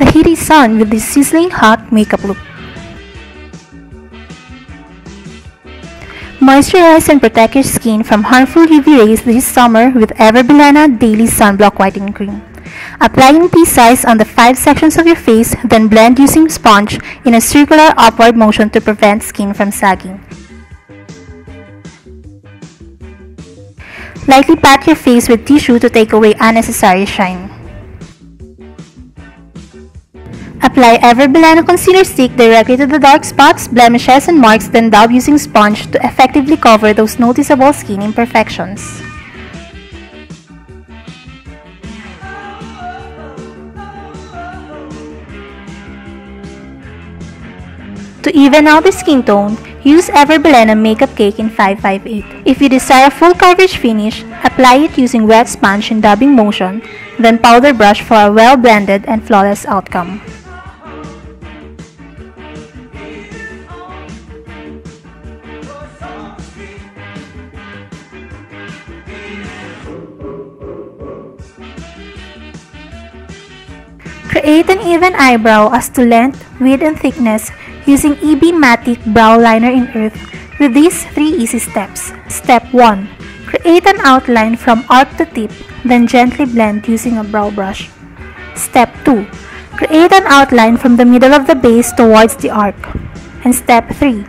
the heaty sun with this sizzling hot makeup look. Moisturize and protect your skin from harmful UV rays this summer with Ever Bilena Daily Sunblock Whitening Cream. Apply in pea size on the five sections of your face, then blend using sponge in a circular upward motion to prevent skin from sagging. Lightly pat your face with tissue to take away unnecessary shine. Apply Ever Bilena Concealer Stick directly to the dark spots, blemishes, and marks then dab using sponge to effectively cover those noticeable skin imperfections. To even out the skin tone, use Ever Bilena Makeup Cake in 558. If you desire a full coverage finish, apply it using wet sponge in dabbing motion, then powder brush for a well-blended and flawless outcome. Create an even eyebrow as to length, width, and thickness using EB Matic Brow Liner in Earth with these three easy steps. Step 1. Create an outline from arc to tip, then gently blend using a brow brush. Step 2. Create an outline from the middle of the base towards the arc. And step 3.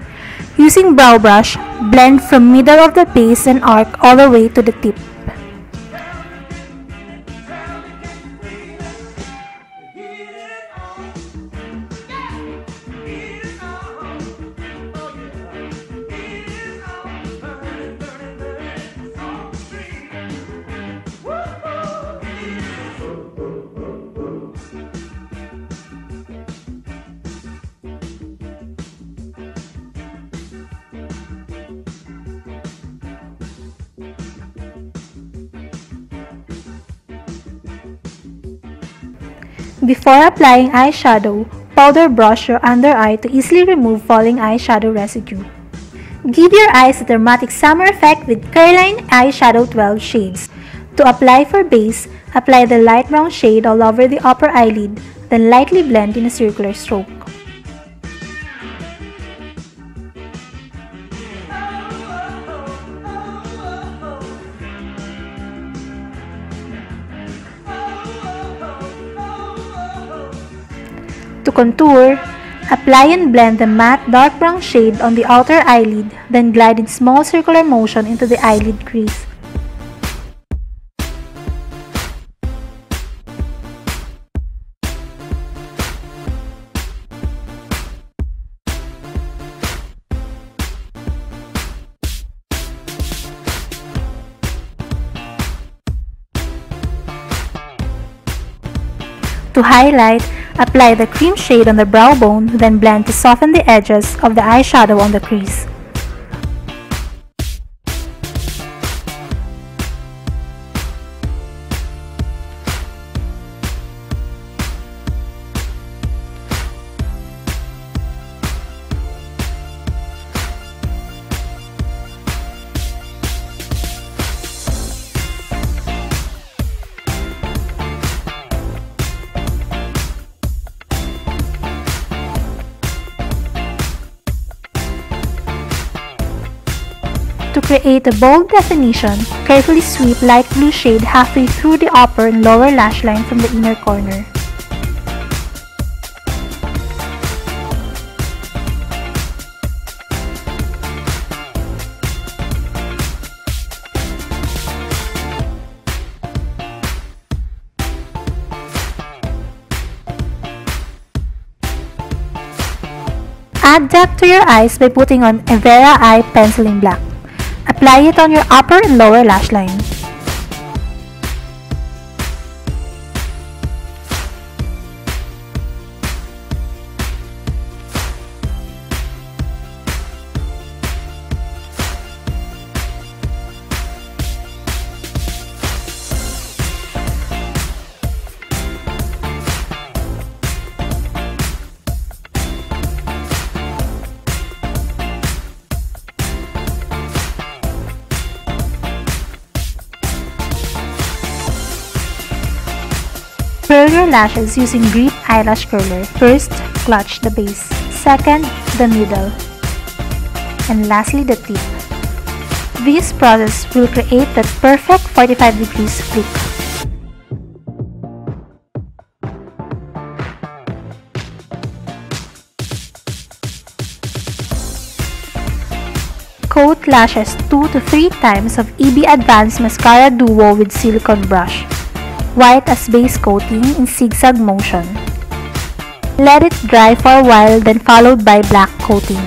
Using brow brush, blend from middle of the base and arc all the way to the tip. Before applying eyeshadow, powder brush your under eye to easily remove falling eyeshadow residue. Give your eyes a dramatic summer effect with Careline Eyeshadow 12 shades. To apply for base, apply the light brown shade all over the upper eyelid, then lightly blend in a circular stroke. To contour, apply and blend the matte dark brown shade on the outer eyelid, then glide in small circular motion into the eyelid crease. To highlight, apply the cream shade on the brow bone, then blend to soften the edges of the eyeshadow on the crease. To create a bold definition, carefully sweep light blue shade halfway through the upper and lower lash line from the inner corner. Add depth to your eyes by putting on Evera Eye Pencil in Black. Apply it on your upper and lower lash line. Your lashes using Grip Eyelash Curler. First, clutch the base. Second, the middle. And lastly, the tip. This process will create that perfect 45 degrees flick. Coat lashes 2 to 3 times of EB Advanced Mascara Duo with silicone brush. White as base coating in zigzag motion. Let it dry for a while then followed by black coating.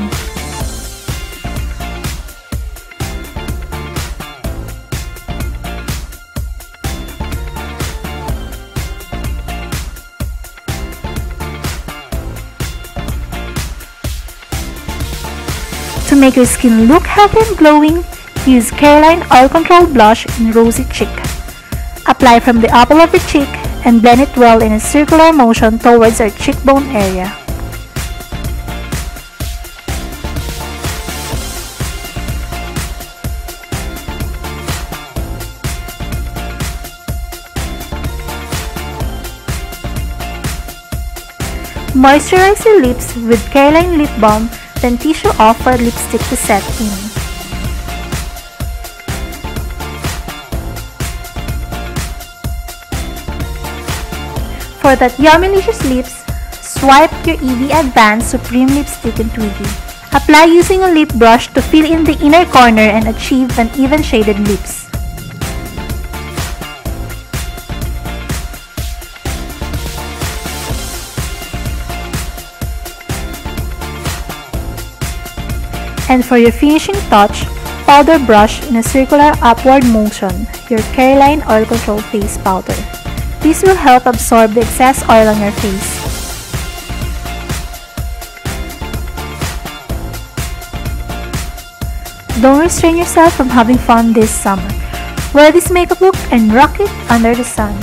To make your skin look healthy and glowing, use Careline Oil Control Blush in Rosy Cheek. Apply from the apple of your cheek and blend it well in a circular motion towards our cheekbone area. Moisturize your lips with Careline Lip Balm, then tissue off for lipstick to set in. For that yummy-licious lips, swipe your EB Advanced Supreme Lipstick in Twiggy. Apply using a lip brush to fill in the inner corner and achieve an even shaded lips. And for your finishing touch, powder brush in a circular upward motion, your Careline Oil Control Face Powder. This will help absorb the excess oil on your face. Don't restrain yourself from having fun this summer. Wear this makeup look and rock it under the sun.